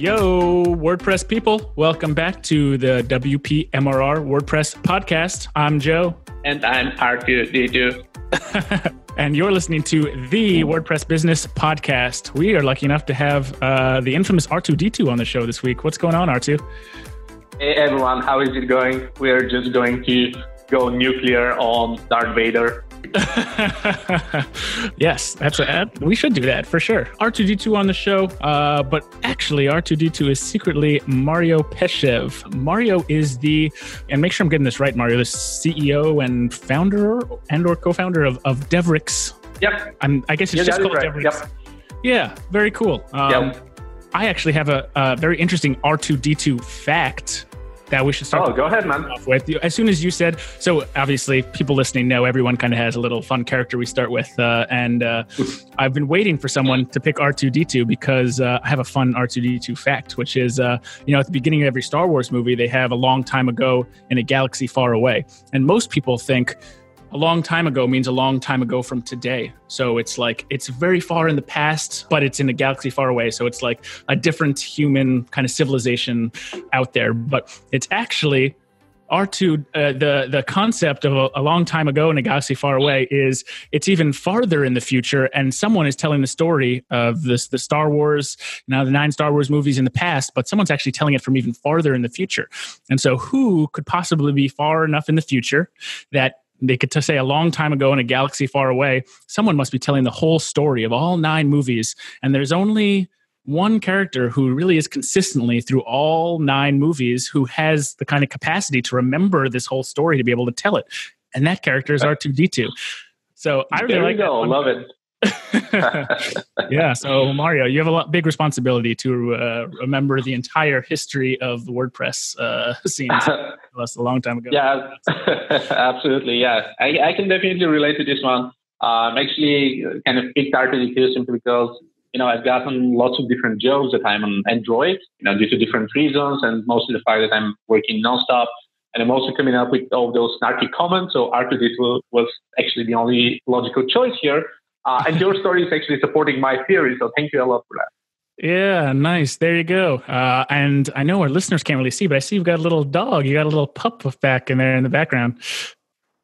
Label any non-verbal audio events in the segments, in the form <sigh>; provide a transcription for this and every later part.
Yo, WordPress people, welcome back to the WPMRR WordPress podcast. I'm Joe. And I'm R2D2. <laughs> and you're listening to the WordPress Business Podcast. We are lucky enough to have uh, the infamous R2D2 on the show this week. What's going on, R2? Hey everyone, how is it going? We're just going to go nuclear on Darth Vader. <laughs> yes, that's we should do that for sure. R2D2 on the show, uh, but actually R2D2 is secretly Mario Peshev. Mario is the, and make sure I'm getting this right, Mario, the CEO and founder and or co-founder of, of Devrix. Yep. I'm, I guess it's you just called right. Devrix. Yep. Yeah, very cool. Um, yep. I actually have a, a very interesting R2D2 fact that we should start. Oh, go ahead, man. Off with as soon as you said. So obviously, people listening know everyone kind of has a little fun character we start with, uh, and uh, I've been waiting for someone to pick R two D two because uh, I have a fun R two D two fact, which is uh, you know at the beginning of every Star Wars movie they have a long time ago in a galaxy far away, and most people think a long time ago means a long time ago from today. So it's like it's very far in the past, but it's in a galaxy far away. So it's like a different human kind of civilization out there. But it's actually R2, uh, the the concept of a, a, long time ago in a galaxy far away is it's even farther in the future, and someone is telling the story of this the Star Wars, now the nine Star Wars movies in the past, but someone's actually telling it from even farther in the future. And so, who could possibly be far enough in the future that they could say a long time ago in a galaxy far away, someone must be telling the whole story of all nine movies. And there's only one character who really is consistently through all nine movies who has the kind of capacity to remember this whole story to be able to tell it. And that character is R2D2. So I really there like go. Love it. <laughs> yeah. So Mario, you have a lot, big responsibility to uh, remember the entire history of the WordPress uh, scene. <laughs> That's a long time ago. Yeah, <laughs> absolutely. Yeah, I, I, can definitely relate to this one. Um, actually, kind of picked R2D2 simply because you know I've gotten lots of different jobs that I'm on Android, you know, due to different reasons, and mostly the fact that I'm working nonstop. And I'm also coming up with all those snarky comments. So R2D2 was actually the only logical choice here. Uh, and your story is actually supporting my theory. So thank you a lot for that. Yeah, nice. There you go. Uh, and I know our listeners can't really see, but I see you've got a little dog. You got a little pup back in there in the background.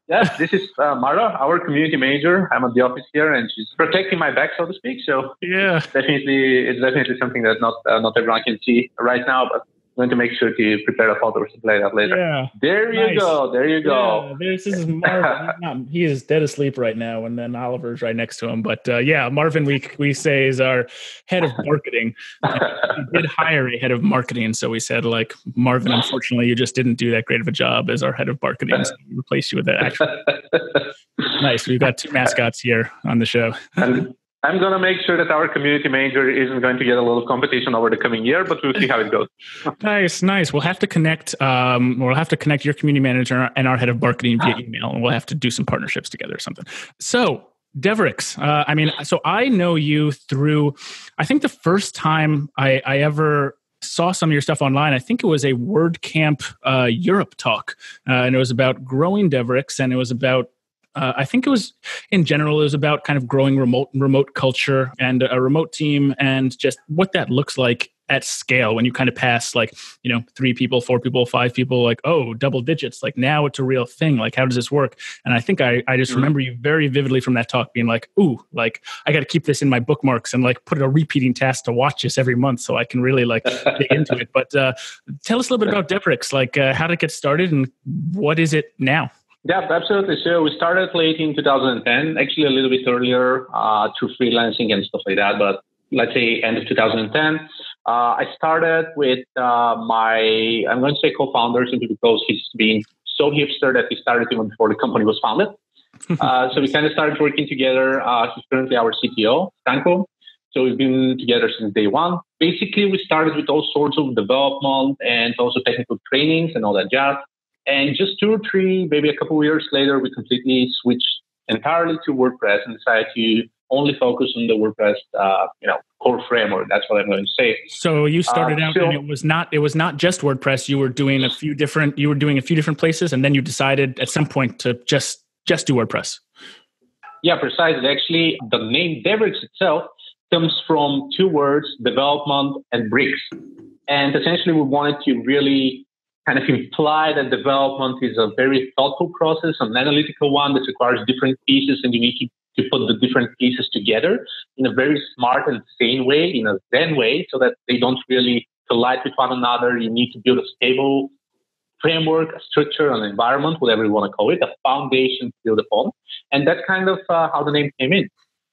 Yes, this is uh, Mara, our community manager. I'm at the office here, and she's protecting my back, so to speak. So yeah, definitely, it's definitely something that not uh, not everyone can see right now, but going to make sure to prepare a photo or something like that later. Yeah. There nice. you go. There you go. Yeah, this is Marvin. <laughs> not, he is dead asleep right now, and then Oliver's right next to him. But uh, yeah, Marvin, we we say is our head of marketing. <laughs> we did hire a head of marketing, so we said like Marvin, unfortunately, you just didn't do that great of a job as our head of marketing. So we replaced you with that. Actually, <laughs> nice. We've got two mascots here on the show. And- I'm going to make sure that our community manager isn't going to get a little competition over the coming year, but we'll see how it goes. <laughs> nice, nice. We'll have to connect. Um, we'll have to connect your community manager and our head of marketing via email, and we'll have to do some partnerships together or something. So, Devrix, uh, I mean, so I know you through. I think the first time I, I ever saw some of your stuff online. I think it was a WordCamp uh, Europe talk, uh, and it was about growing Devrix, and it was about uh, I think it was in general, it was about kind of growing remote remote culture and a remote team and just what that looks like at scale when you kind of pass like you know three people four people five people like oh double digits like now it's a real thing like how does this work? And i think i, I just mm-hmm. remember you very vividly from that talk being like ooh like i got to keep this in my bookmarks and like put it a repeating task to watch this every month so i can really like dig into it. <laughs> But uh, tell us a little bit about devrix like uh, how to get started and what is it now yeah, absolutely. So we started late in 2010, actually a little bit earlier uh, through freelancing and stuff like that. But let's say end of 2010, uh, I started with uh, my, I'm going to say co-founder simply because he's been so hipster that he started even before the company was founded. <laughs> Uh, so we kind of started working together. Uh, he's currently our CTO, Stanko. So we've been together since day one. Basically, we started with all sorts of development and also technical trainings and all that jazz. And just two or three, maybe a couple of years later, we completely switched entirely to WordPress and decided to only focus on the WordPress, uh, you know, core framework. That's what I'm going to say. So you started uh, out, so, and it was not it was not just WordPress. You were doing a few different you were doing a few different places, and then you decided at some point to just just do WordPress. Yeah, precisely. Actually, the name Devrix itself comes from two words, development and bricks. And essentially, we wanted to really kind of imply that development is a very thoughtful process, an analytical one that requires different pieces, and you need to, to put the different pieces together in a very smart and sane way, in a Zen way, so that they don't really collide with one another. You need to build a stable framework, a structure, an environment, whatever you want to call it, a foundation to build upon. And that's kind of uh, how the name came in.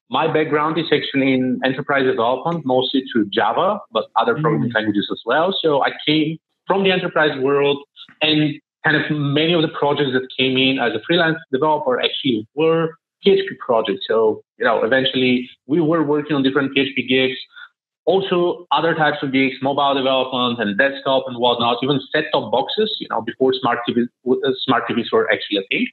My background is actually in enterprise development, mostly through Java, but other programming mm. languages as well. So I came from the enterprise world and kind of many of the projects that came in as a freelance developer actually were PHP projects. So, you know, eventually we were working on different PHP gigs also, other types of gigs, mobile development and desktop and whatnot, even set-top boxes, you know, before smart TVs, uh, smart TVs were actually a thing.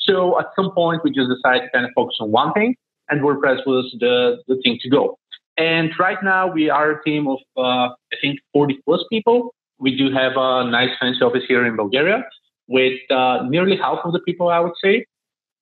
So at some point, we just decided to kind of focus on one thing, and WordPress was the, the thing to go. And right now, we are a team of, uh, I think, 40 plus people. We do have a nice fancy office here in Bulgaria with uh, nearly half of the people, I would say,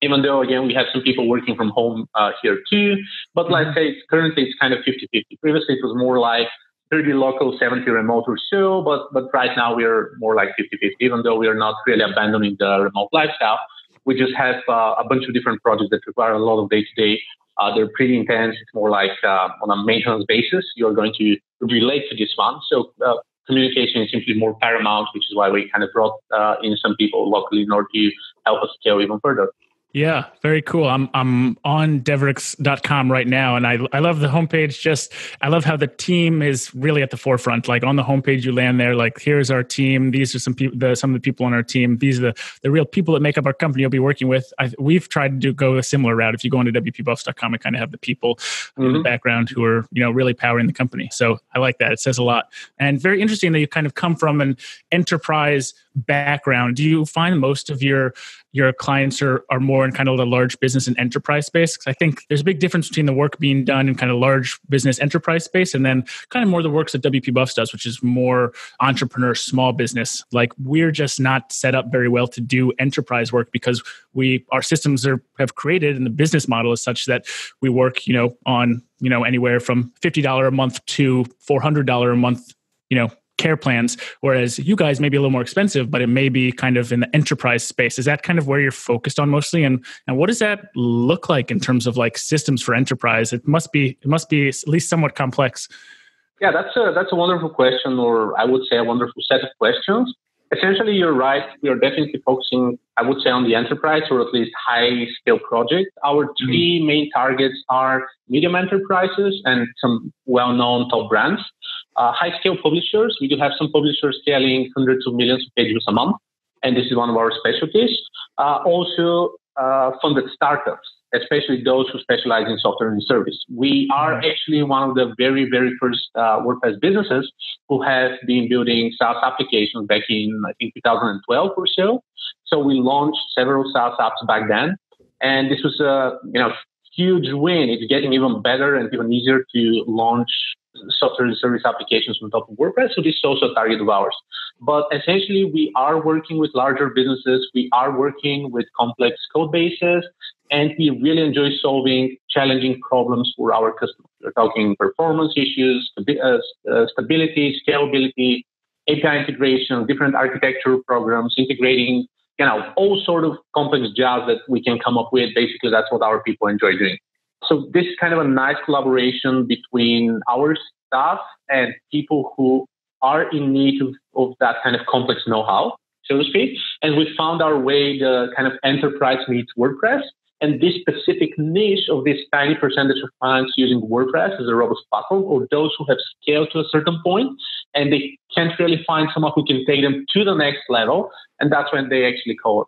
even though again we have some people working from home uh, here too. But mm-hmm. let's say it's, currently it's kind of 50-50 previously it was more like 30 local 70 remote or so but but right now we're more like 50-50 even though we are not really abandoning the remote lifestyle. We just have uh, a bunch of different projects that require a lot of day-to-day uh, they're pretty intense. It's more like uh, on a maintenance basis you're going to relate to this one. So uh, communication is simply more paramount which is why we kind of brought uh, in some people locally in order to help us scale even further yeah, very cool. I'm I'm on Devrix.com right now, and I I love the homepage. Just I love how the team is really at the forefront. Like on the homepage, you land there. Like here's our team. These are some people. The, some of the people on our team. These are the the real people that make up our company. You'll be working with. I, we've tried to do, go a similar route. If you go into WPBuffs.com, I kind of have the people mm-hmm. in the mm-hmm. background who are you know really powering the company. So I like that. It says a lot, and very interesting that you kind of come from an enterprise background. Do you find most of your your clients are, are more in kind of the large business and enterprise space? Because I think there's a big difference between the work being done in kind of large business enterprise space and then kind of more the works that WP Buffs does, which is more entrepreneur, small business. Like we're just not set up very well to do enterprise work because we our systems are have created and the business model is such that we work, you know, on, you know, anywhere from $50 a month to $400 a month, you know, care plans, whereas you guys may be a little more expensive, but it may be kind of in the enterprise space. Is that kind of where you're focused on mostly? And and what does that look like in terms of like systems for enterprise? It must be it must be at least somewhat complex. Yeah, that's a that's a wonderful question, or I would say a wonderful set of questions. Essentially, you're right. We are definitely focusing, I would say, on the enterprise or at least high scale projects. Our. 3 mm-hmm. main targets are medium enterprises and some well known top brands. Uh, high scale publishers, we do have some publishers scaling hundreds of millions of pages a month, and this is one of our specialties. Uh, also, uh, funded startups, especially those who specialize in software and service. We are actually one of the very, very first uh, WordPress businesses who have been building SaaS applications back in, I think, 2012 or so. So we launched several SaaS apps back then. And this was a you know huge win. It's getting even better and even easier to launch software and service applications on top of WordPress. So this is also a target of ours. But essentially, we are working with larger businesses. We are working with complex code bases, and we really enjoy solving challenging problems for our customers. We're talking performance issues, uh, uh, stability, scalability, API integration, different architectural programs, integrating, you know, all sort of complex jobs that we can come up with. Basically, that's what our people enjoy doing. So this is kind of a nice collaboration between our staff and people who are in need of, of that kind of complex know-how, so to speak. And we found our way, the kind of enterprise needs WordPress. And this specific niche of this tiny percentage of clients using WordPress as a robust platform, or those who have scaled to a certain point and they can't really find someone who can take them to the next level. And that's when they actually call.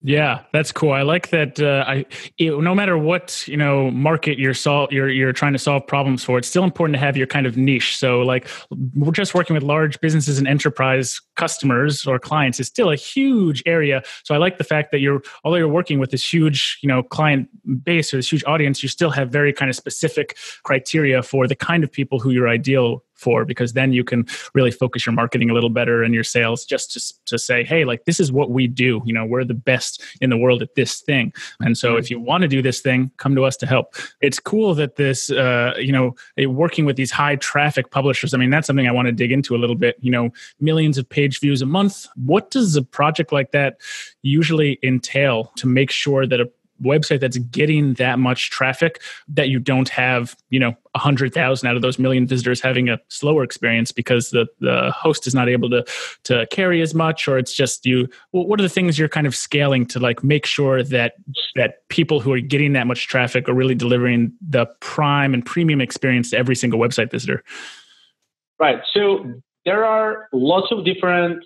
Yeah, that's cool. I like that. Uh, I it, no matter what you know market you're sol- you're you're trying to solve problems for, it's still important to have your kind of niche. So, like, we're just working with large businesses and enterprise customers or clients is still a huge area. So I like the fact that you're although you're working with this huge, you know, client base or this huge audience, you still have very kind of specific criteria for the kind of people who you're ideal for because then you can really focus your marketing a little better and your sales just to, to say hey like this is what we do. You know we're the best in the world at this thing. And so if you want to do this thing come to us to help. It's cool that this uh, you know working with these high traffic publishers i mean that's something i want to dig into a little bit. You know millions of page views a month what does a project like that usually entail to make sure that a website that's getting that much traffic that you don't have you know 100000 out of those million visitors having a slower experience because the, the host is not able to to carry as much or it's just you? What are the things you're kind of scaling to like make sure that that people who are getting that much traffic are really delivering the prime and premium experience to every single website visitor? Right. So there are lots of different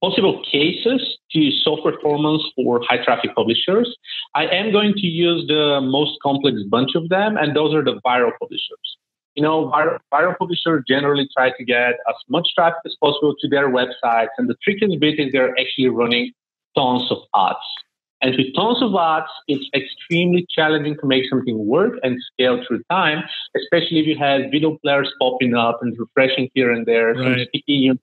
possible cases to solve performance for high traffic publishers. I am going to use the most complex bunch of them, and those are the viral publishers. You know, viral, viral publishers generally try to get as much traffic as possible to their websites, and the trickiest bit is they're actually running tons of ads. And with tons of ads, it's extremely challenging to make something work and scale through time, especially if you have video players popping up and refreshing here and there, right. some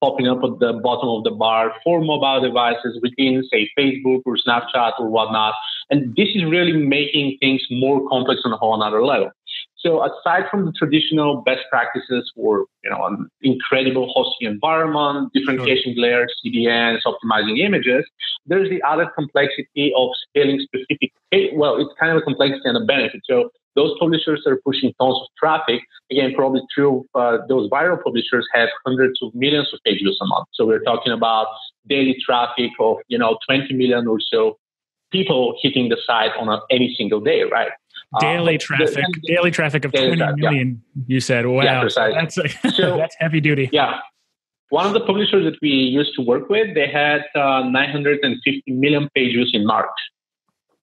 popping up at the bottom of the bar for mobile devices within, say, Facebook or Snapchat or whatnot. And this is really making things more complex on a whole other level. So aside from the traditional best practices for, you know, an incredible hosting environment, different caching layers, CDNs, optimizing images, there's the other complexity of scaling specific, well, it's kind of a complexity and a benefit. So those publishers are pushing tons of traffic. Again, probably through uh, those viral publishers have hundreds of millions of page views a month. So we're talking about daily traffic of, you know, 20 million or so people hitting the site on a, any single day, right? Daily um, traffic, the, daily traffic of daily 20 traffic, million, yeah. you said. Wow. Yeah, that's, <laughs> so, that's heavy duty. Yeah. One of the publishers that we used to work with, they had uh, 950 million page views in March.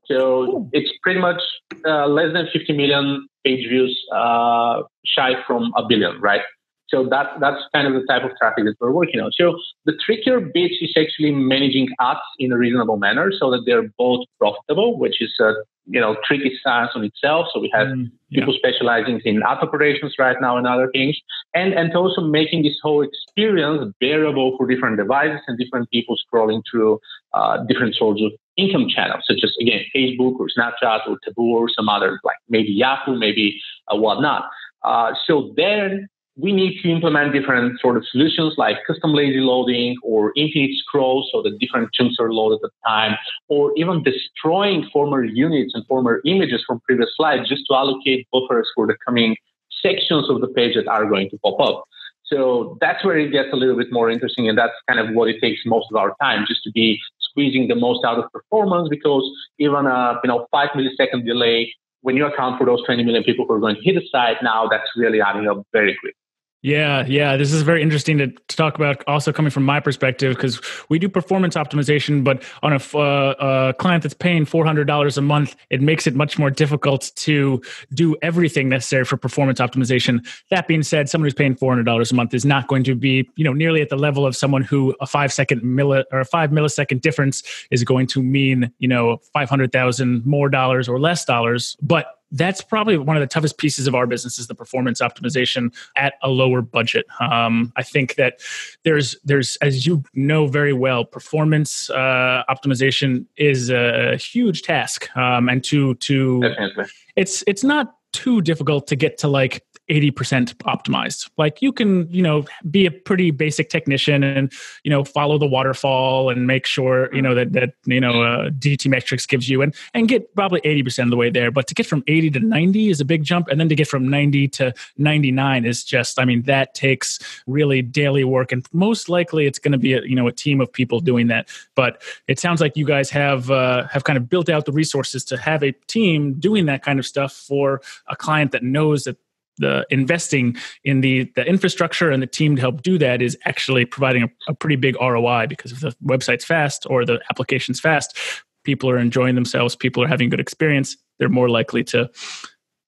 So Ooh. it's pretty much uh, less than 50 million page views uh, shy from a billion, right? So that that's kind of the type of traffic that we're working on. So the trickier bit is actually managing ads in a reasonable manner so that they're both profitable, which is a you know tricky science on itself. So we have mm, yeah. people specializing in ad operations right now and other things, and and also making this whole experience bearable for different devices and different people scrolling through uh, different sorts of income channels, such as again Facebook or Snapchat or Taboola or some other like maybe Yahoo, maybe uh, whatnot. Uh, so then we need to implement different sort of solutions like custom lazy loading or infinite scroll so that different chunks are loaded at a time, or even destroying former units and former images from previous slides just to allocate buffers for the coming sections of the page that are going to pop up. So that's where it gets a little bit more interesting, and that's kind of what it takes most of our time, just to be squeezing the most out of performance. Because even a you know five millisecond delay, when you account for those 20 million people who are going to hit the site, now that's really adding up very quick. Yeah, yeah. This is very interesting to, to talk about. Also, coming from my perspective, because we do performance optimization, but on a, uh, a client that's paying four hundred dollars a month, it makes it much more difficult to do everything necessary for performance optimization. That being said, someone who's paying four hundred dollars a month is not going to be, you know, nearly at the level of someone who a five second milli or a five millisecond difference is going to mean, you know, five hundred thousand more dollars or less dollars. But that's probably one of the toughest pieces of our business is the performance optimization at a lower budget. Um, I think that there's there's as you know very well, performance uh, optimization is a huge task, um, and to to Definitely. it's it's not too difficult to get to like 80% optimized. Like you can, you know, be a pretty basic technician and, you know, follow the waterfall and make sure, you know, that, that, you know, uh, metrics gives you and, and get probably 80% of the way there. But to get from 80 to 90 is a big jump. And then to get from 90 to 99 is just, I mean, that takes really daily work. And most likely it's going to be a, you know, a team of people doing that. But it sounds like you guys have, uh, have kind of built out the resources to have a team doing that kind of stuff for a client that knows that the investing in the the infrastructure and the team to help do that is actually providing a, a, pretty big ROI because if the website's fast or the application's fast, people are enjoying themselves, people are having good experience, they're more likely to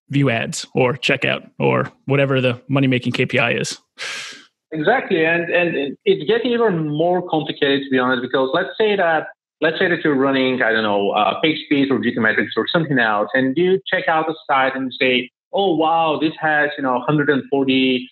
view ads or check out or whatever the money making KPI is. Exactly, and and it's getting even more complicated to be honest. Because let's say that let's say that you're running I don't know uh, PageSpeed or GTmetrix or something else, and you check out the site and say, oh wow, this has you know 140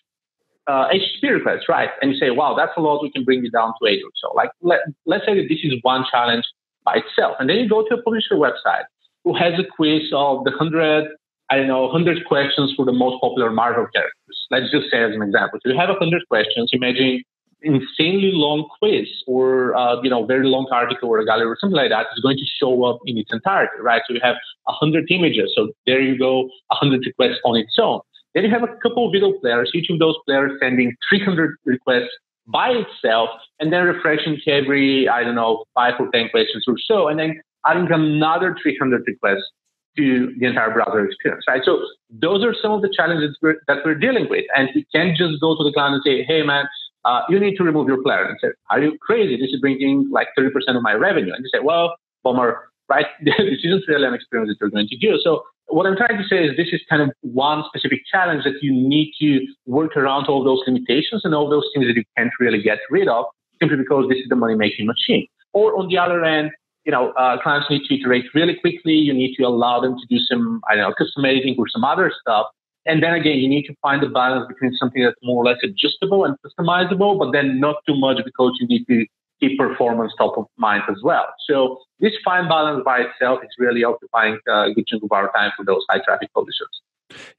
uh, HTTP requests, right? And you say, wow, that's a lot. We can bring it down to eight or so. Like let, let's say that this is one challenge by itself, and then you go to a publisher website who has a quiz of the hundred I don't know, 100 questions for the most popular Marvel characters. Let's just say as an example. So you have 100 questions. Imagine insanely long quiz or, uh, you know, very long article or a gallery or something like that is going to show up in its entirety, right? So you have 100 images. So there you go, 100 requests on its own. Then you have a couple of video players, each of those players sending 300 requests by itself and then refreshing every, I don't know, five or 10 questions or so, and then adding another 300 requests to the entire browser experience, right? So those are some of the challenges we're, that we're dealing with. And we can't just go to the client and say, hey, man, uh, you need to remove your player. And say, are you crazy? This is bringing like 30% of my revenue. And you say, well, bummer, <laughs> right? this isn't really an experience that you're going to do. So what I'm trying to say is this is kind of one specific challenge that you need to work around all those limitations and all those things that you can't really get rid of simply because this is the money making machine. Or on the other end, you know, uh, clients need to iterate really quickly. You need to allow them to do some, I don't know, custom editing or some other stuff. And then again, you need to find the balance between something that's more or less adjustable and customizable, but then not too much because you need to keep performance top of mind as well. So this fine balance by itself is really occupying uh, a good chunk of our time for those high traffic publishers.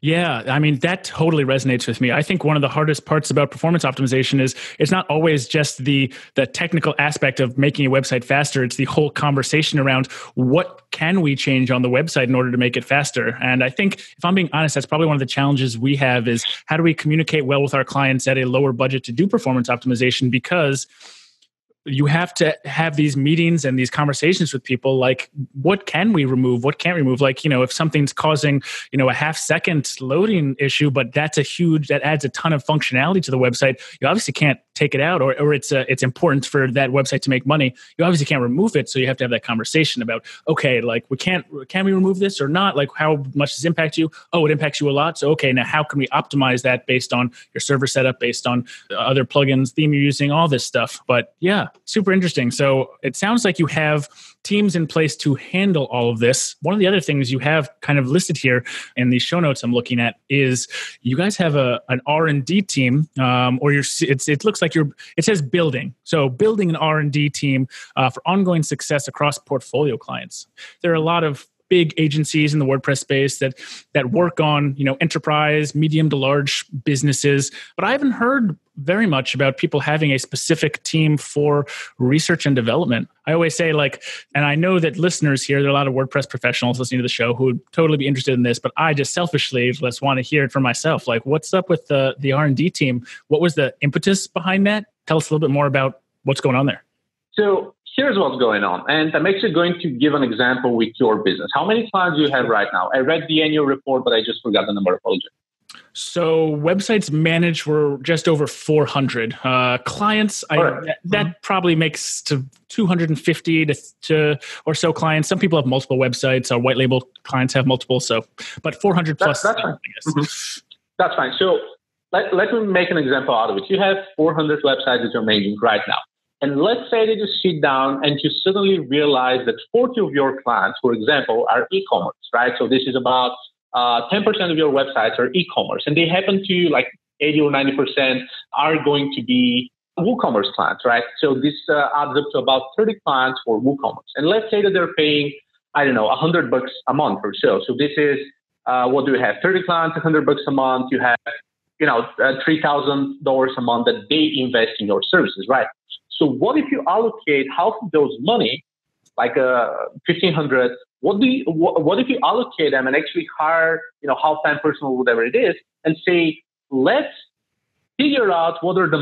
Yeah, I mean that totally resonates with me. I think one of the hardest parts about performance optimization is it's not always just the the technical aspect of making a website faster, it's the whole conversation around what can we change on the website in order to make it faster. And I think if I'm being honest, that's probably one of the challenges we have is how do we communicate well with our clients at a lower budget to do performance optimization because you have to have these meetings and these conversations with people like what can we remove? What can't we remove? Like you know if something's causing you know a half second loading issue but that's a huge that adds a ton of functionality to the website you obviously can't take it out or, or it's uh, it's important for that website to make money. You obviously can't remove it so you have to have that conversation about okay like we can't can we remove this or not? Like how much does it impact you? Oh it impacts you a lot so okay now how can we optimize that based on your server setup based on other plugins theme you're using all this stuff? But yeah super interesting. So it sounds like you have teams in place to handle all of this. One of the other things you have kind of listed here in the show notes i'm looking at is you guys have a an r&d team um, or you're it's, it looks like you're it says building. So building an r&d team uh, for ongoing success across portfolio clients. There are a lot of big agencies in the WordPress space that that work on you know enterprise, medium to large businesses. But I haven't heard very much about people having a specific team for research and development. I always say like, and I know that listeners here, there are a lot of WordPress professionals listening to the show who would totally be interested in this. But I just selfishly just want to hear it for myself. Like, what's up with the the R and D team? What was the impetus behind that? Tell us a little bit more about what's going on there. So here's what's going on. And I'm actually going to give an example with your business. How many clients do you have right now? I read the annual report, but I just forgot the number. Apologies. So websites managed were just over 400 uh, clients. I, right. that, that mm-hmm. probably makes to 250 to, to, or so clients. Some people have multiple websites. Our white label clients have multiple. So, but 400 plus. That's fine. Mm-hmm. That's fine. So let, let me make an example out of it. You have 400 websites that you're managing right now. And let's say that you sit down and you suddenly realize that 40 of your clients, for example, are e-commerce, right? So this is about uh, 10% of your websites are e-commerce and they happen to like 80 or 90% are going to be WooCommerce clients, right? So this uh, adds up to about 30 clients for WooCommerce. And let's say that they're paying, I don't know, 100 bucks a month or so. So this is, uh, what do we have? 30 clients, 100 bucks a month. You have, you know, uh, $3,000 a month that they invest in your services, right? So what if you allocate half of those money, like uh, 1500 what do you, what, what if you allocate them and actually hire, you know, half-time person or whatever it is and say, let's figure out what are the,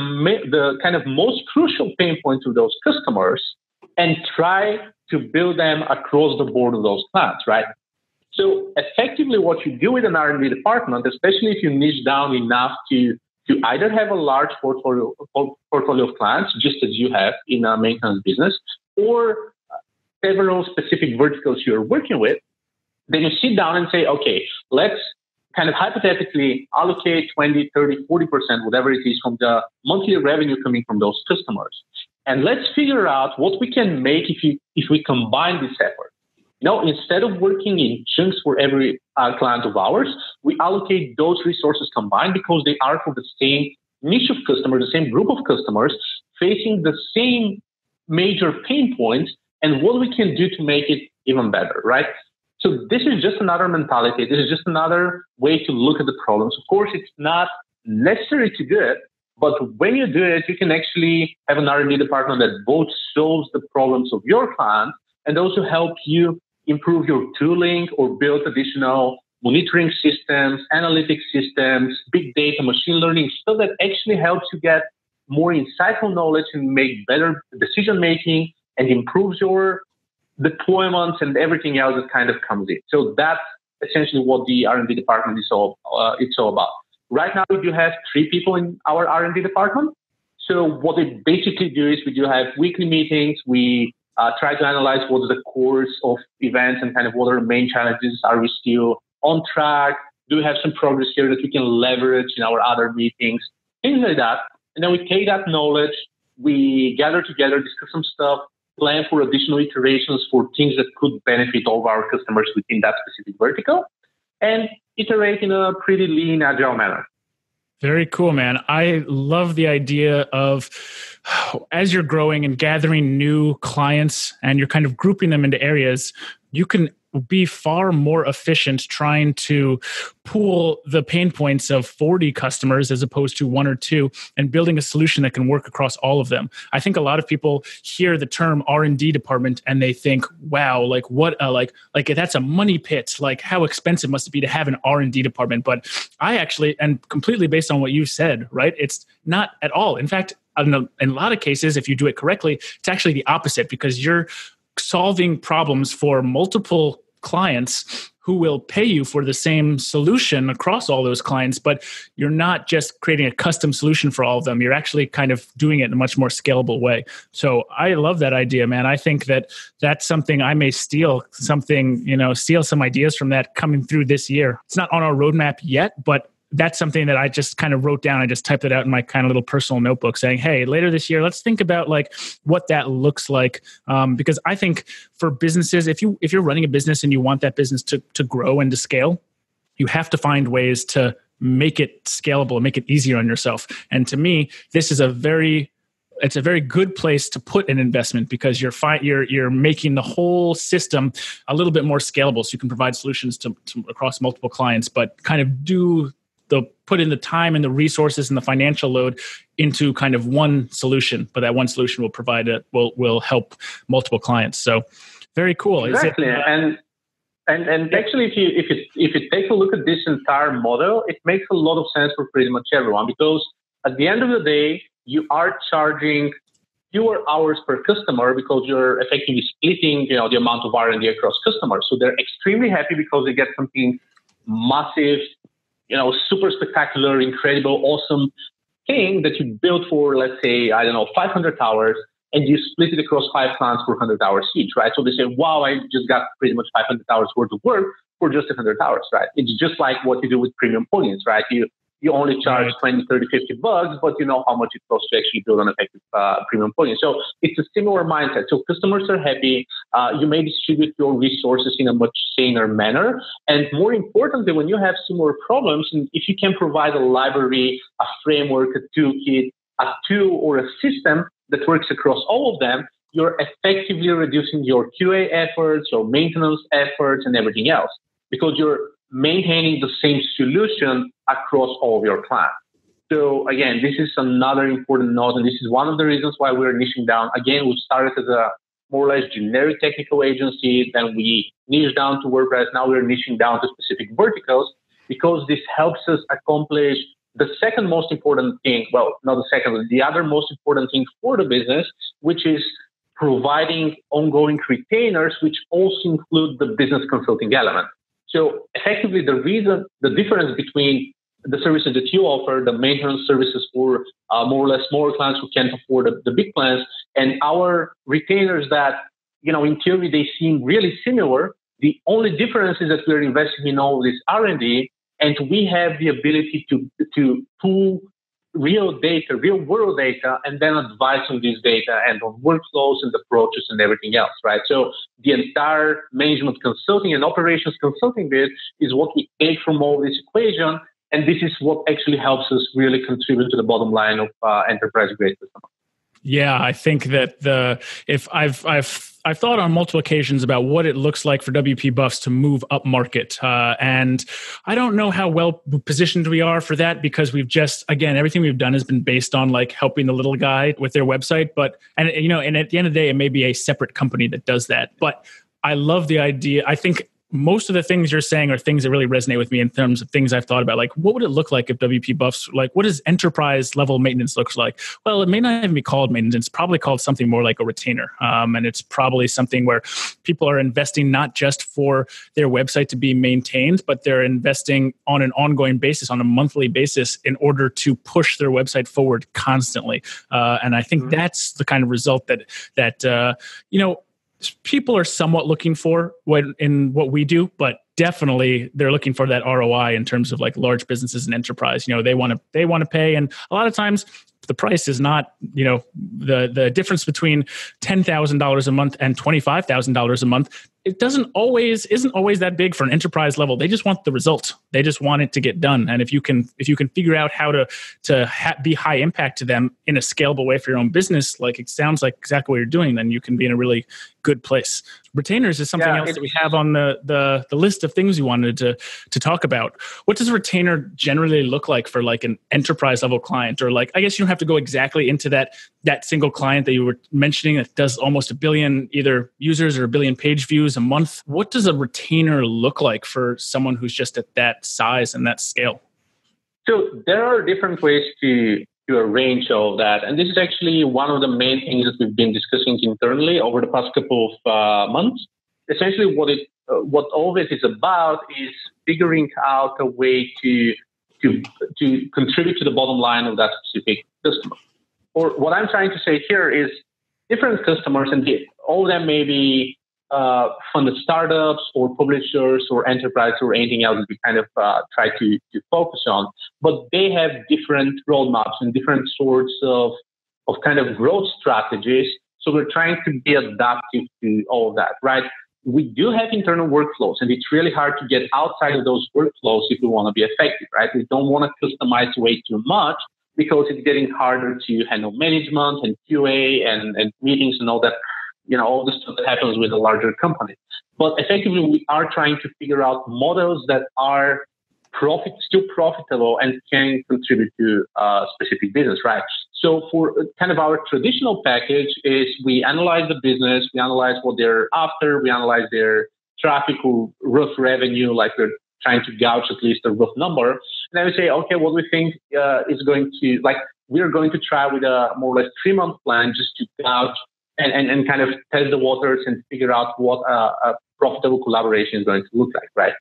the kind of most crucial pain points of those customers and try to build them across the board of those clients, right? So effectively what you do with an R&D department, especially if you niche down enough to to either have a large portfolio portfolio of clients, just as you have in a maintenance business, or uh, several specific verticals you're working with, then you sit down and say, okay, let's kind of hypothetically allocate 20, 30, 40%, whatever it is from the monthly revenue coming from those customers. And let's figure out what we can make if, you, if we combine this effort. Know, instead of working in chunks for every uh, client of ours, we allocate those resources combined because they are for the same niche of customers, the same group of customers facing the same major pain points and what we can do to make it even better, right? So this is just another mentality. This is just another way to look at the problems. Of course, it's not necessary to do it, but when you do it, you can actually have an R&D department that both solves the problems of your client and also help you improve your tooling or build additional monitoring systems, analytic systems, big data, machine learning, stuff that actually helps you get more insightful knowledge and make better decision making and improves your deployments and everything else that kind of comes in. So that's essentially what the R&D department is all uh, it's all about. Right now, we do have three people in our R&D department. So what they basically do is we do have weekly meetings. We uh, try to analyze what's the course of events and kind of what are the main challenges. Are we still on track? Do we have some progress here that we can leverage in our other meetings? Things like that. And then we take that knowledge, we gather together, discuss some stuff, plan for additional iterations for things that could benefit all of our customers within that specific vertical, and iterate in a pretty lean, agile manner. Very cool, man. I love the idea of as you're growing and gathering new clients and you're kind of grouping them into areas, you can be far more efficient trying to pool the pain points of 40 customers as opposed to one or two and building a solution that can work across all of them. I think a lot of people hear the term r&d department and they think wow like what a, like like that's a money pit. Like how expensive must it be to have an r&d department? But i actually and completely based on what you said right it's not at all. In fact in a, in a lot of cases if you do it correctly it's actually the opposite because you're solving problems for multiple clients who will pay you for the same solution across all those clients, but you're not just creating a custom solution for all of them. You're actually kind of doing it in a much more scalable way. So I love that idea, man. I think that that's something I may steal something, you know, steal some ideas from that coming through this year. It's not on our roadmap yet, but that's something that I just kind of wrote down. I just typed it out in my kind of little personal notebook saying, hey, later this year, let's think about like what that looks like. Um, because I think for businesses, if you if you're running a business and you want that business to to grow and to scale, you have to find ways to make it scalable and make it easier on yourself. And to me, this is a very it's a very good place to put an investment because you're fi- you're you're making the whole system a little bit more scalable so you can provide solutions to, to across multiple clients but kind of do the put in the time and the resources and the financial load into kind of one solution but that one solution will provide it will will help multiple clients. So very cool. Exactly it, uh, and and and actually if you if you if you take a look at this entire model it makes a lot of sense for pretty much everyone because at the end of the day you are charging fewer hours per customer because you're effectively splitting you know the amount of r&d across customers. So they're extremely happy because they get something massive you know, super spectacular, incredible, awesome thing that you built for, let's say, I don't know, 500 hours, and you split it across five plants for 100 hours each, right? So they say, wow, I just got pretty much 500 hours worth of work for just 100 hours, right? It's just like what you do with premium plugins, right? You you only charge 20, 30, 50 bucks, but you know how much it costs to actually build an effective uh, premium plugin. So it's a similar mindset. So customers are happy. Uh, you may distribute your resources in a much saner manner. And more importantly, when you have similar problems, and if you can provide a library, a framework, a toolkit, a tool or a system that works across all of them, you're effectively reducing your QA efforts, your maintenance efforts, and everything else because you're maintaining the same solution across all of your clients. So again, this is another important note, and this is one of the reasons why we're niching down. Again, we started as a more or less generic technical agency, then we niche down to WordPress. Now we're niching down to specific verticals because this helps us accomplish the second most important thing. Well, not the second, the other most important thing for the business, which is providing ongoing retainers, which also include the business consulting element. So effectively, the reason, the difference between the services that you offer, the maintenance services for uh, more or less smaller clients who can't afford the, the, big plans, and our retainers that, you know, in theory they seem really similar. The only difference is that we're investing in all this R&D, And we have the ability to, to pull real data, real world data, and then advise on this data and on workflows and approaches and everything else, right? So the entire management consulting and operations consulting bit is what we take from all this equation. And this is what actually helps us really contribute to the bottom line of uh, enterprise grade systems. Yeah, I think that the if I've I've I've thought on multiple occasions about what it looks like for WP Buffs to move up market, uh, and I don't know how well positioned we are for that because we've just again everything we've done has been based on like helping the little guy with their website, but and you know, and at the end of the day, it may be a separate company that does that, but. I love the idea. I think most of the things you're saying are things that really resonate with me in terms of things I've thought about. Like, what would it look like if WP Buffs, like, what does enterprise level maintenance looks like? Well, it may not even be called maintenance. It's probably called something more like a retainer. Um, and it's probably something where people are investing not just for their website to be maintained, but they're investing on an ongoing basis, on a monthly basis, in order to push their website forward constantly. Uh, and I think mm-hmm. that's the kind of result that that uh, you know people are somewhat looking for when in what we do, but definitely they're looking for that ROI in terms of like large businesses and enterprise. You know, they want to they want to pay, and a lot of times the price is not you know the the difference between ten thousand dollars a month and twenty five thousand dollars a month it doesn't always isn't always that big for an enterprise level. They just want the result they just want it to get done. And if you can if you can figure out how to to ha- be high impact to them in a scalable way for your own business like it sounds like exactly what you're doing then you can be in a really good place retainers is something yeah, else that we have on the, the the list of things we wanted to to talk about what does a retainer generally look like for like an enterprise level client or like i guess you don't have to go exactly into that that single client that you were mentioning that does almost a billion either users or a billion page views a month. What does a retainer look like for someone who's just at that size and that scale? So there are different ways to to arrange all that, and this is actually one of the main things that we've been discussing internally over the past couple of uh, months. Essentially, what it uh, what all this is about is figuring out a way to to to contribute to the bottom line of that specific customer or what I'm trying to say here is different customers, and all of them may be uh, funded startups or publishers or enterprise or anything else that we kind of uh, try to, to focus on. But they have different roadmaps and different sorts of, of kind of growth strategies. So we're trying to be adaptive to all that, right? We do have internal workflows, and it's really hard to get outside of those workflows if we want to be effective, right? We don't want to customize way too much because it's getting harder to handle management and QA and, and meetings and all that, you know, all the stuff that happens with a larger company. But effectively, we are trying to figure out models that are profit, still profitable and can contribute to a specific business, right? So for kind of our traditional package is we analyze the business, we analyze what they're after, we analyze their traffic or rough revenue, like we're trying to gouge at least a rough number. And then we say, okay, what we think uh, is going to, like, we're going to try with a more or less three month plan just to gouge and, and, and kind of test the waters and figure out what a, a profitable collaboration is going to look like, right?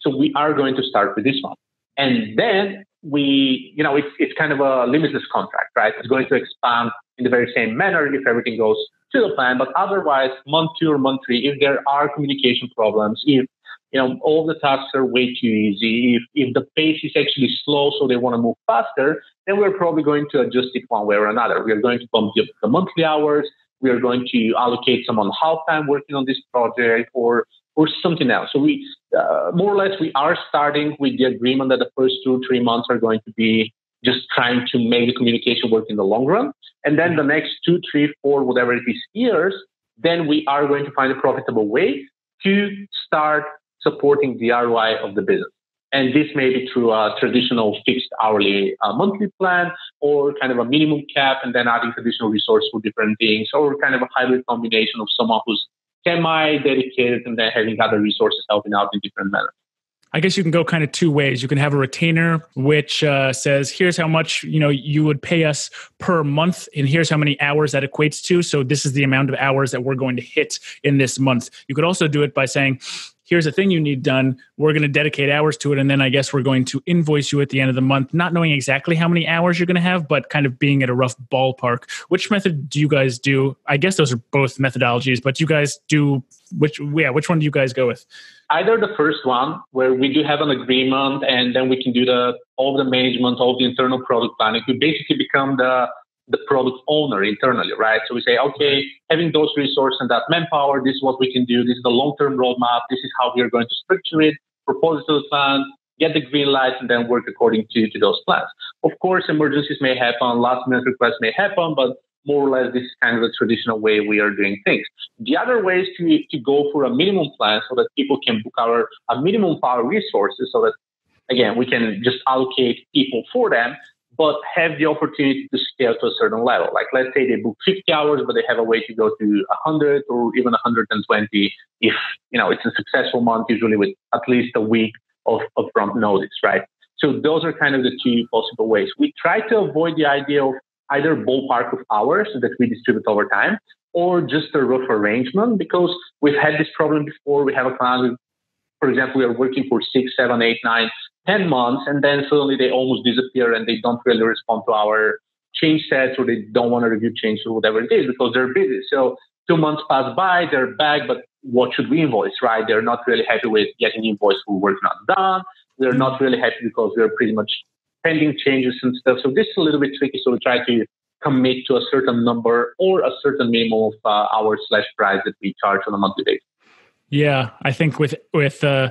So we are going to start with this one. And then we, you know, it's, it's kind of a limitless contract, right? It's going to expand in the very same manner if everything goes to the plan. But otherwise, month two or month three, if there are communication problems, if you know, all the tasks are way too easy. If, if the pace is actually slow, so they want to move faster, then we're probably going to adjust it one way or another. We are going to bump up the monthly hours. We are going to allocate someone half time working on this project or or something else. So we uh, more or less we are starting with the agreement that the first two three months are going to be just trying to make the communication work in the long run, and then the next two, three, four, whatever it is years, then we are going to find a profitable way to start supporting the ROI of the business. And this may be through a traditional fixed hourly uh, monthly plan or kind of a minimum cap and then adding additional resource for different things or kind of a hybrid combination of someone who's semi dedicated and then having other resources helping out in different manners. I guess you can go kind of two ways. You can have a retainer which uh, says, "Here's how much you know you would pay us per month, and here's how many hours that equates to. So this is the amount of hours that we're going to hit in this month." You could also do it by saying, here's a thing you need done. We're going to dedicate hours to it. And then I guess we're going to invoice you at the end of the month, not knowing exactly how many hours you're going to have, but kind of being at a rough ballpark. Which method do you guys do? I guess those are both methodologies, but you guys do which, yeah, which one do you guys go with? either the first one where we do have an agreement and then we can do the all the management, all the internal product planning. We basically become the the product owner internally, right? So we say, okay, having those resources and that manpower, this is what we can do. This is the long-term roadmap. This is how we are going to structure it, propose it to the client, get the green light, and then work according to, to those plans. Of course, emergencies may happen, last minute requests may happen, but more or less this is kind of the traditional way we are doing things. The other way is to, to go for a minimum plan so that people can book our a minimum power resources so that again we can just allocate people for them but have the opportunity to scale to a certain level. Like let's say they book 50 hours, but they have a way to go to 100 or even 120 if you know it's a successful month, usually with at least a week of, prompt notice, right? So those are kind of the two possible ways. We try to avoid the idea of either ballpark of hours that we distribute over time or just a rough arrangement because we've had this problem before. We have a client, for example, we are working for six, seven, eight, nine, ten months, and then suddenly they almost disappear and they don't really respond to our change sets or they don't want to review change or whatever it is because they're busy. So two months pass by, they're back, but what should we invoice, right? They're not really happy with getting invoice for work not done. They're not really happy because we're pretty much pending changes and stuff. So this is a little bit tricky. So we try to commit to a certain number or a certain minimum of uh, hours slash price that we charge on a monthly basis. Yeah, I think with with uh,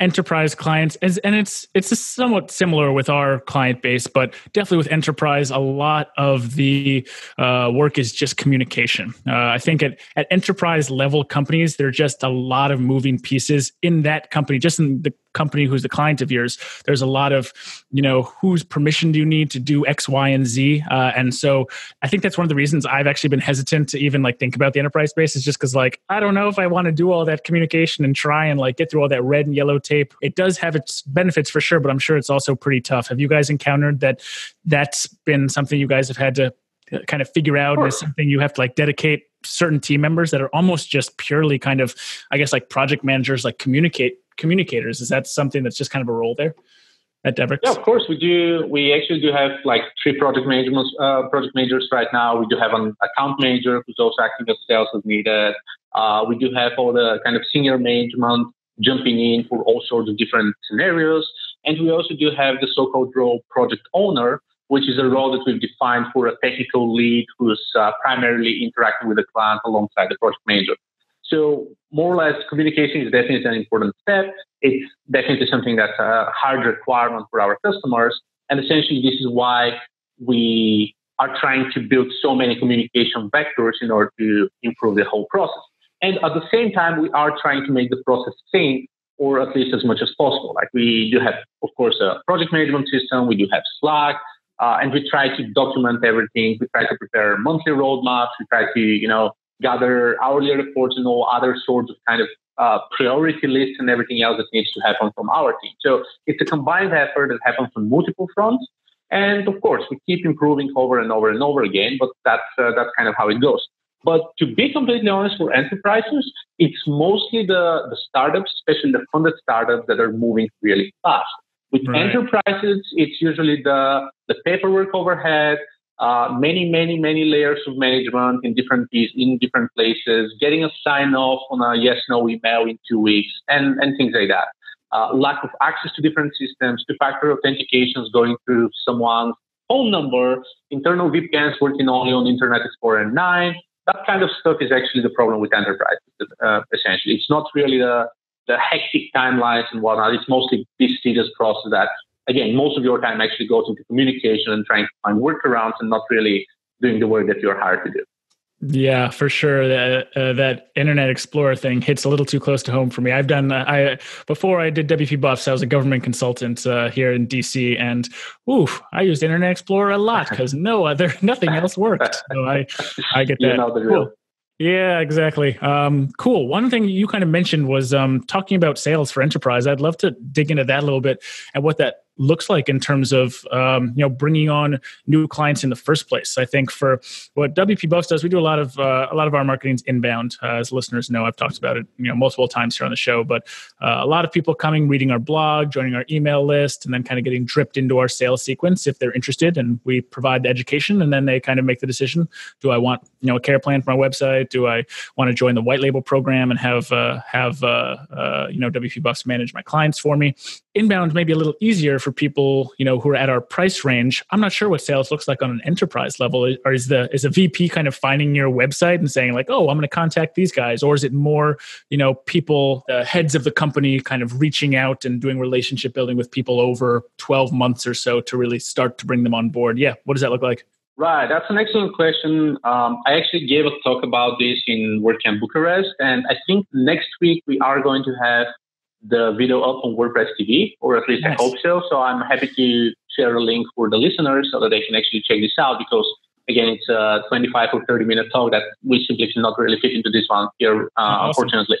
enterprise clients and, and it's it's somewhat similar with our client base but definitely with enterprise a lot of the uh, work is just communication. Uh, i think at, at enterprise level companies there are just a lot of moving pieces in that company just in the company who's the client of yours there's a lot of you know whose permission do you need to do x y and z? Uh, and so i think that's one of the reasons i've actually been hesitant to even like think about the enterprise space is just because like i don't know if i want to do all that communication and try and like get through all that red and yellow tape. It does have its benefits for sure but i'm sure it's also pretty tough. Have you guys encountered that that's been something you guys have had to kind of figure out? Is something you have to like dedicate certain team members that are almost just purely kind of i guess like project managers like communicate communicators. Is that something that's just kind of a role there at Devrix? Yeah, of course we do. We actually do have like three project managers, uh, project managers right now. We do have an account manager who's also acting as sales as needed. Uh, we do have all the kind of senior management jumping in for all sorts of different scenarios. And we also do have the so-called role project owner, which is a role that we've defined for a technical lead who's uh, primarily interacting with the client alongside the project manager. So more or less, communication is definitely an important step. It's definitely something that's a hard requirement for our customers. And essentially, this is why we are trying to build so many communication vectors in order to improve the whole process. And at the same time, we are trying to make the process sane or at least as much as possible. Like we do have, of course, a project management system. We do have Slack. Uh, and we try to document everything. We try to prepare monthly roadmaps. We try to, you know, gather hourly reports and all other sorts of kind of uh, priority lists and everything else that needs to happen from our team. So it's a combined effort that happens on multiple fronts. And of course, we keep improving over and over and over again, but that's, uh, that's kind of how it goes. But to be completely honest, for enterprises, it's mostly the, the startups, especially the funded startups that are moving really fast. With right. enterprises, it's usually the, the paperwork overhead, uh, many, many, many layers of management in different pieces, in different places, getting a sign off on a yes no email in two weeks, and, and things like that. Uh, lack of access to different systems, two factor authentications going through someone's phone number, internal VPNs working only on Internet Explorer 9. That kind of stuff is actually the problem with enterprises, uh, essentially. It's not really the, the hectic timelines and whatnot. It's mostly this tedious process that again, most of your time actually goes into communication and trying to find workarounds and not really doing the work that you're hired to do. Yeah, for sure. That uh, that Internet Explorer thing hits a little too close to home for me. I've done uh, I before I did WP Buffs. I was a government consultant uh, here in DC, and oof, I used Internet Explorer a lot <laughs> because no other <laughs> nothing else worked. So I I get <laughs> that. You know cool. Yeah, exactly. Um, cool. One thing you kind of mentioned was um, talking about sales for enterprise. I'd love to dig into that a little bit and what that looks like in terms of um, you know bringing on new clients in the first place. I think for what WP Buffs does, we do a lot of uh, a lot of our marketing is inbound. Uh, as listeners know, I've talked about it you know multiple times here on the show. But uh, a lot of people coming, reading our blog, joining our email list, and then kind of getting dripped into our sales sequence if they're interested, and we provide the education, and then they kind of make the decision: Do I want you know a care plan for my website? Do I want to join the white label program and have uh, have uh, uh, you know WP Buffs manage my clients for me? Inbound may be a little easier for people you know who are at our price range. I'm not sure what sales looks like on an enterprise level. Or is the is a VP kind of finding your website and saying like, oh, I'm going to contact these guys, or is it more you know people, the heads of the company, kind of reaching out and doing relationship building with people over 12 months or so to really start to bring them on board? Yeah, what does that look like? Right, that's an excellent question. Um, I actually gave a talk about this in WordCamp Bucharest, and I think next week we are going to have the video up on WordPress TV, or at least nice. I hope so. So I'm happy to share a link for the listeners so that they can actually check this out because again, it's a 25 or 30 minute talk that we simply cannot really fit into this one here, uh, awesome. unfortunately.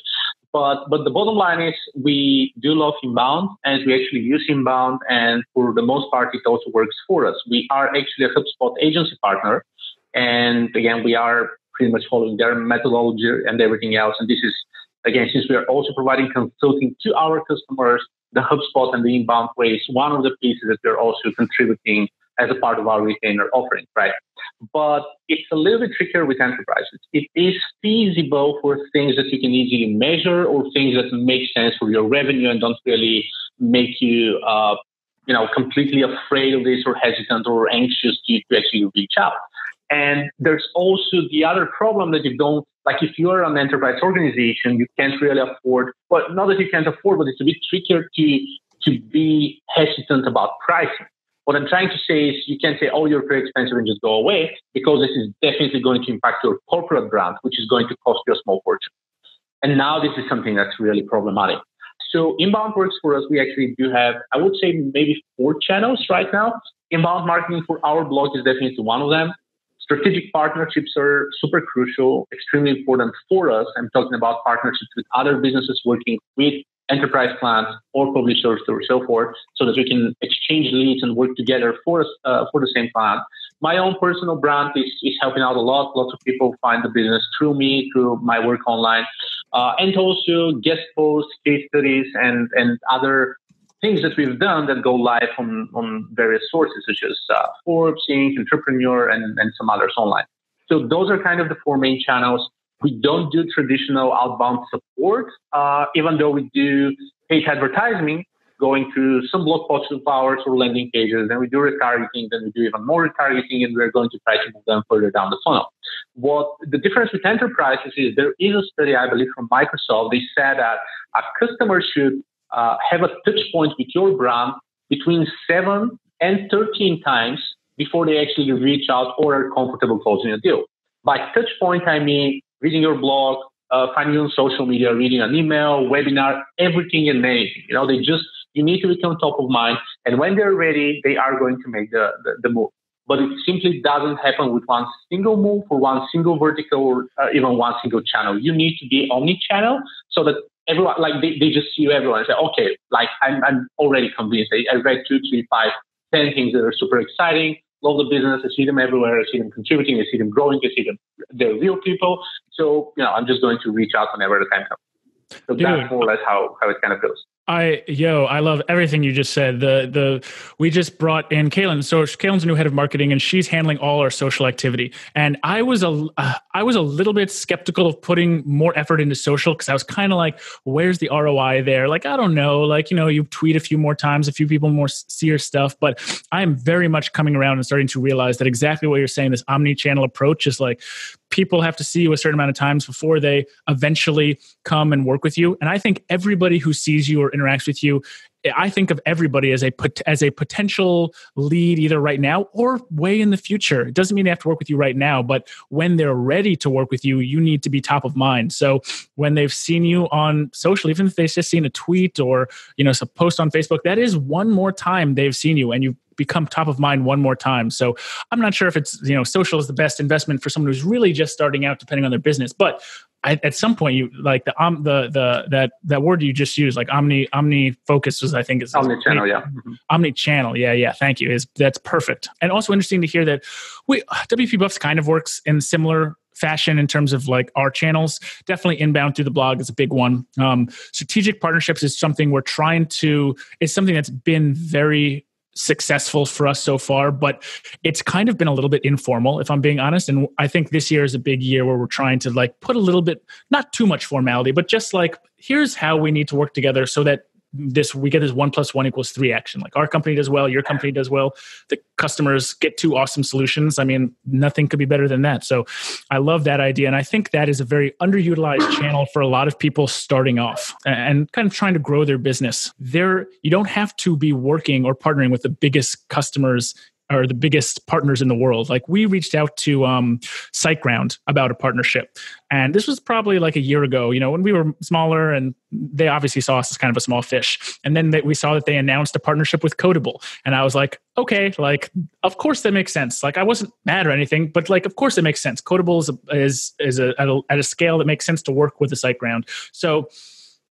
But but the bottom line is we do love inbound and we actually use inbound and for the most part it also works for us. We are actually a HubSpot agency partner. And again, we are pretty much following their methodology and everything else. And this is again, since we are also providing consulting to our customers, the HubSpot and the inbound way is one of the pieces that we're also contributing as a part of our retainer offering, right? But it's a little bit trickier with enterprises. It is feasible for things that you can easily measure or things that make sense for your revenue and don't really make you, uh, you know, completely afraid of this or hesitant or anxious to, to actually reach out. And there's also the other problem that you don't, like if you're an enterprise organization, you can't really afford, well, not that you can't afford, but it's a bit trickier to, to be hesitant about pricing. What I'm trying to say is you can't say, oh, you're very expensive and just go away because this is definitely going to impact your corporate brand, which is going to cost you a small fortune. And now this is something that's really problematic. So inbound works for us. We actually do have, I would say maybe four channels right now. Inbound marketing for our blog is definitely one of them. Strategic partnerships are super crucial, extremely important for us. I'm talking about partnerships with other businesses working with enterprise clients or publishers or so forth, so that we can exchange leads and work together for uh, for the same client. My own personal brand is, is helping out a lot. Lots of people find the business through me, through my work online, uh, and also guest posts, case studies, and and other things that we've done that go live on, on various sources such as uh, Forbes, Inc., Entrepreneur, and, and some others online. So those are kind of the four main channels. We don't do traditional outbound support, uh, even though we do paid advertising going through some blog posts of ours or landing pages. Then we do retargeting, then we do even more retargeting, and we're going to try to move them further down the funnel. What the difference with enterprises is there is a study, I believe, from Microsoft. They said that a customer should uh, have a touch point with your brand between seven and 13 times before they actually reach out or are comfortable closing a deal. By touch point, I mean reading your blog, uh, finding you on social media, reading an email, webinar, everything and anything. You know, they just, you need to become top of mind. And when they're ready, they are going to make the, the, the move. But it simply doesn't happen with one single move or one single vertical or uh, even one single channel. You need to be omni-channel so that everyone, like they, they just see you everyone and say, okay, like I'm, I'm already convinced. I, I read two, three, five, ten things that are super exciting love the business. I see them everywhere. I see them contributing. I see them growing. I see them. They're real people. So, you know, I'm just going to reach out whenever the time comes. So Dude, that's more or less how, how it kind of goes. I yo, I love everything you just said. The the we just brought in Kaylin. So Kaylin's new head of marketing, and she's handling all our social activity. And I was a uh, I was a little bit skeptical of putting more effort into social because I was kind of like, where's the ROI there? Like I don't know. Like you know, you tweet a few more times, a few people more see your stuff. But I am very much coming around and starting to realize that exactly what you're saying. This omni-channel approach is like people have to see you a certain amount of times before they eventually come and work with you. And I think everybody who sees you or interacts with you, I think of everybody as a put as a potential lead either right now or way in the future. It doesn't mean they have to work with you right now, but when they're ready to work with you, you need to be top of mind. So when they've seen you on social, even if they've just seen a tweet or you know a post on Facebook, that is one more time they've seen you, and you become top of mind one more time. So I'm not sure if it's, you know, social is the best investment for someone who's really just starting out, depending on their business. But I, at some point you like the um the the that that word you just used like omni omni focus was I think is omni channel yeah. Mm-hmm. omni channel yeah yeah. Thank you. Is that's perfect. And also interesting to hear that we WP Buffs kind of works in similar fashion in terms of like our channels. Definitely inbound through the blog is a big one. Um, strategic partnerships is something we're trying to it's something that's been very successful for us so far, but it's kind of been a little bit informal, if I'm being honest. And I think this year is a big year where we're trying to like put a little bit, not too much formality, but just like, here's how we need to work together so that this we get this one plus one equals three action. Like our company does well your company does well. The customers get two awesome solutions. I mean nothing could be better than that. So i love that idea. And i think that is a very underutilized channel for a lot of people starting off and kind of trying to grow their business. There you don't have to be working or partnering with the biggest customers are the biggest partners in the world. Like we reached out to um, SiteGround about a partnership, and this was probably like a year ago. You know, when we were smaller, and they obviously saw us as kind of a small fish. And then they, we saw that they announced a partnership with Codeable, and I was like, okay, like of course that makes sense. Like I wasn't mad or anything, but like of course it makes sense. Codeable is is is a, at, a, at a scale that makes sense to work with the SiteGround. So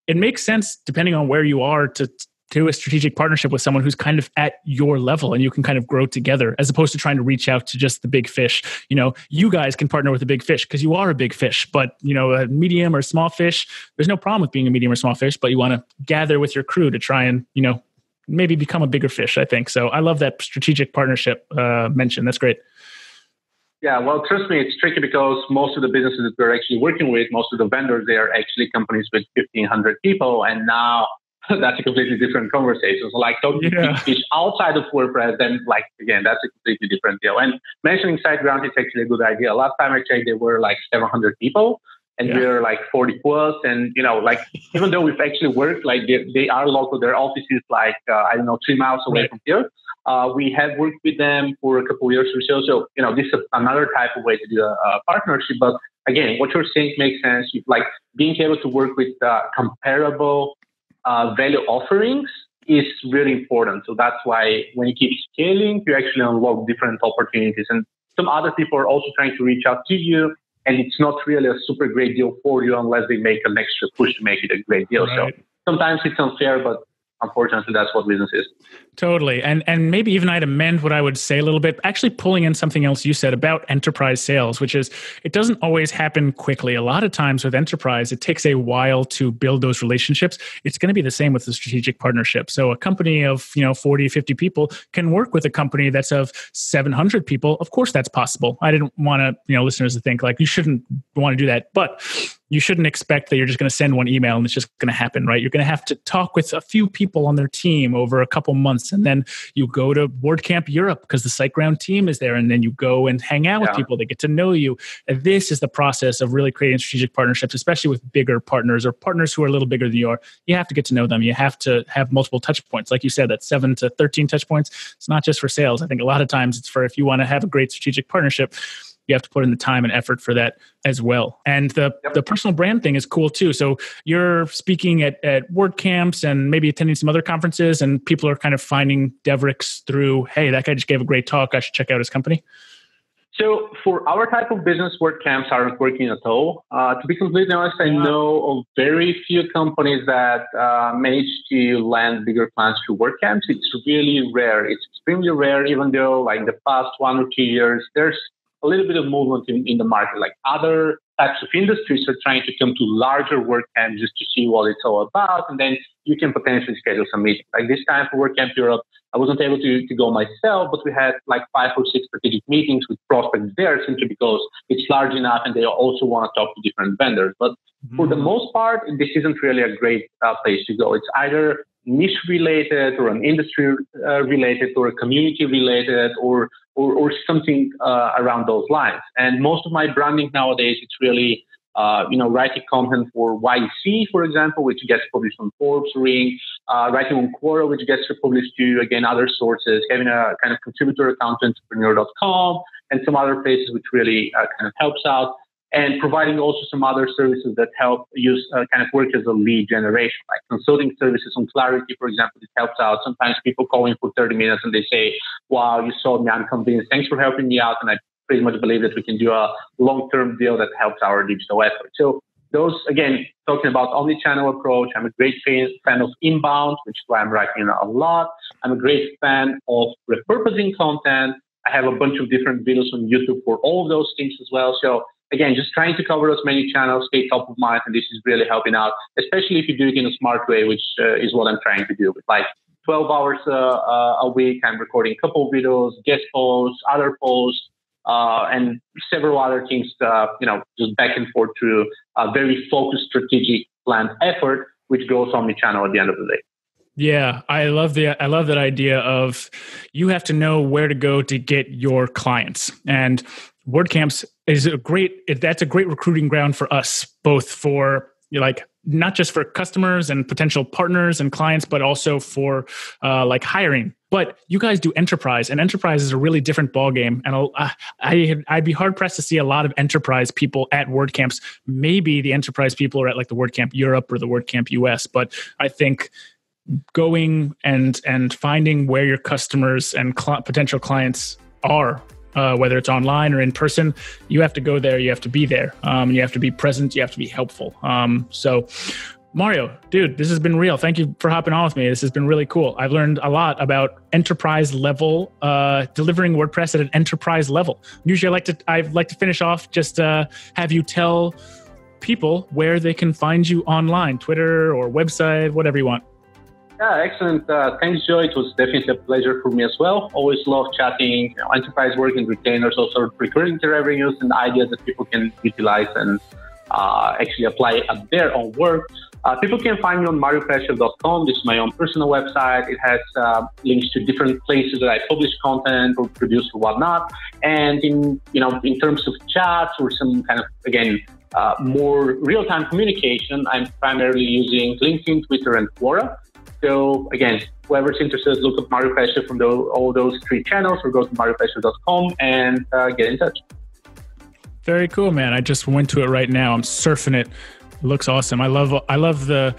it makes sense depending on where you are to to a strategic partnership with someone who's kind of at your level and you can kind of grow together as opposed to trying to reach out to just the big fish. You know you guys can partner with a big fish because you are a big fish but you know a medium or small fish there's no problem with being a medium or small fish but you want to gather with your crew to try and you know maybe become a bigger fish i think. So i love that strategic partnership uh, mention. That's great. Yeah, well, trust me, it's tricky because most of the businesses that we're actually working with, most of the vendors, they are actually companies with 1,500 people. And now <laughs> that's a completely different conversation. So like talking yeah. fish outside of WordPress, then like again, that's a completely different deal. And mentioning SiteGround is actually a good idea. Last time I checked, there were like 700 people, and yeah. we're like 40 plus. And you know, like <laughs> even though we've actually worked, like they, they are local. Their office is like uh, I don't know three miles away right. from here. Uh, we have worked with them for a couple of years or so. So you know, this is another type of way to do a, a partnership, but again, what you're saying makes sense. Like being able to work with uh, comparable uh, value offerings is really important. So that's why when you keep scaling, you actually unlock different opportunities. And some other people are also trying to reach out to you. And it's not really a super great deal for you unless they make an extra push to make it a great deal. Right. So sometimes it's unfair, but unfortunately that's what business is. Totally. And and maybe even i'd amend what i would say a little bit actually pulling in something else you said about enterprise sales which is it doesn't always happen quickly. A lot of times with enterprise it takes a while to build those relationships. It's going to be the same with the strategic partnership. So a company of you know 40 50 people can work with a company that's of 700 people. Of course that's possible. I didn't want to you know listeners to think like you shouldn't want to do that. But you shouldn't expect that you're just going to send one email and it's just going to happen, right? You're going to have to talk with a few people on their team over a couple months, and then you go to WordCamp Europe because the SiteGround team is there, and then you go and hang out yeah. with people. They get to know you. And this is the process of really creating strategic partnerships, especially with bigger partners or partners who are a little bigger than you are. You have to get to know them. You have to have multiple touch points, like you said, that seven to thirteen touch points. It's not just for sales. I think a lot of times it's for if you want to have a great strategic partnership you have to put in the time and effort for that as well. And the yep. the personal brand thing is cool too. So you're speaking at at WordCamps and maybe attending some other conferences, and people are kind of finding Devrix through. Hey, that guy just gave a great talk. I should check out his company. So for our type of business, WordCamps aren't working at all. Uh, to be completely honest, I know of very few companies that uh, manage to land bigger clients through WordCamps. It's really rare. It's extremely rare, even though like the past one or two years, there's a little bit of movement in, in the market. Like other types of industries are trying to come to larger WordCamps just to see what it's all about. And then you can potentially schedule some meetings. Like this time for WordCamp Europe, I wasn't able to, to go myself, but we had like five or six strategic meetings with prospects there simply because it's large enough and they also want to talk to different vendors. But mm-hmm. for the most part, this isn't really a great uh, place to go. It's either niche related or an industry uh, related or a community related or or, or something uh, around those lines. And most of my branding nowadays, it's really uh, you know, writing content for YEC, for example, which gets published on Forbes, Ring, uh, writing on Quora, which gets published to, again, other sources, having a kind of contributor account on entrepreneur.com and some other places which really uh, kind of helps out and providing also some other services that help use uh, kind of work as a lead generation, like consulting services on Clarity, for example, it helps out. Sometimes people call in for 30 minutes and they say, wow, you sold me, I'm convinced. Thanks for helping me out. And I pretty much believe that we can do a long-term deal that helps our digital effort. So those again talking about omni-channel approach. I'm a great fan of inbound, which is why I'm writing a lot. I'm a great fan of repurposing content. I have a bunch of different videos on YouTube for all of those things as well. So again, just trying to cover as many channels, stay top of mind, and this is really helping out, especially if you do it in a smart way, which uh, is what I'm trying to do. With like 12 hours uh, uh, a week, I'm recording a couple videos, guest posts, other posts, uh, and several other things, uh, you know, just back and forth through a very focused strategic planned effort, which goes on the channel at the end of the day. Yeah, I love the I love that idea of you have to know where to go to get your clients. And WordCamps is a great that's a great recruiting ground for us both for like not just for customers and potential partners and clients but also for uh, like hiring but you guys do enterprise and enterprise is a really different ballgame. and uh, I, i'd be hard pressed to see a lot of enterprise people at wordcamps maybe the enterprise people are at like the wordcamp europe or the wordcamp us but i think going and and finding where your customers and cl- potential clients are uh, whether it's online or in person, you have to go there. You have to be there. Um, you have to be present. You have to be helpful. Um, so, Mario, dude, this has been real. Thank you for hopping on with me. This has been really cool. I've learned a lot about enterprise level, uh, delivering WordPress at an enterprise level. Usually, I like to I like to finish off just uh, have you tell people where they can find you online, Twitter or website, whatever you want. Yeah, excellent. Uh, thanks, Joe. It was definitely a pleasure for me as well. Always love chatting you know, enterprise work and retainers, also recurring revenues and ideas that people can utilize and uh, actually apply at their own work. Uh, people can find me on mariopeshev.com. This is my own personal website. It has uh, links to different places that I publish content or produce or whatnot. And in you know, in terms of chats or some kind of again uh, more real-time communication, I'm primarily using LinkedIn, Twitter, and Quora. So again, whoever's interested, look up Mario Peshev from the, all those three channels or go to mariopeshev.com and uh, get in touch. Very cool, man. I just went to it right now. I'm surfing it. It looks awesome. I love I love the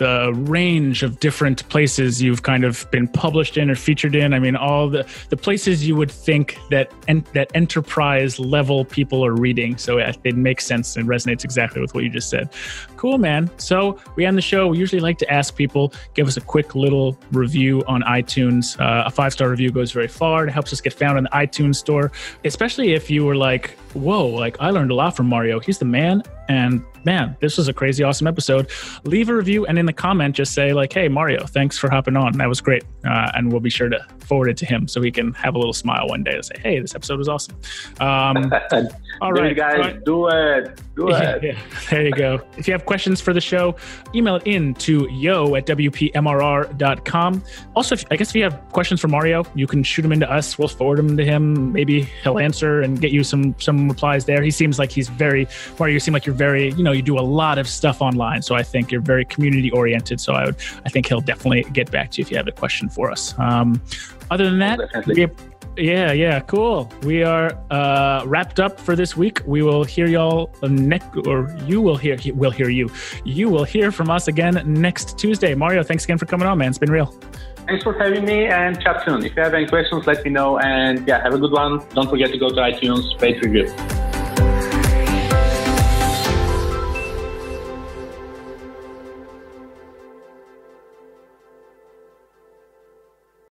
the range of different places you've kind of been published in or featured in. I mean, all the the places you would think that en- that enterprise level people are reading. So it, it makes sense and resonates exactly with what you just said. Cool, man. So we end the show. We usually like to ask people give us a quick little review on iTunes. Uh, a five star review goes very far. It helps us get found in the iTunes store, especially if you were like, "Whoa, like I learned a lot from Mario. He's the man." And man, this was a crazy awesome episode. Leave a review and in the comment just say like, "Hey Mario, thanks for hopping on. That was great," uh, and we'll be sure to forward it to him so he can have a little smile one day to say, "Hey, this episode was awesome." Um, <laughs> all right, guys, do it, do <laughs> it. Yeah, there you go. if you have questions for the show, email it in to yo at wpmrr.com. Also, if, I guess if you have questions for Mario, you can shoot them into us. We'll forward them to him. Maybe he'll answer and get you some some replies there. He seems like he's very Mario. You seem like you're very you know you do a lot of stuff online, so I think you're very community oriented. So I would I think he'll definitely get back to you if you have a question for us. Um, other than that, yeah, yeah, cool. We are uh, wrapped up for this week. We will hear y'all next, or you will hear. We'll hear you. You will hear from us again next Tuesday. Mario, thanks again for coming on, man. It's been real. Thanks for having me, and chat soon. If you have any questions, let me know. And yeah, have a good one. Don't forget to go to iTunes, rate review.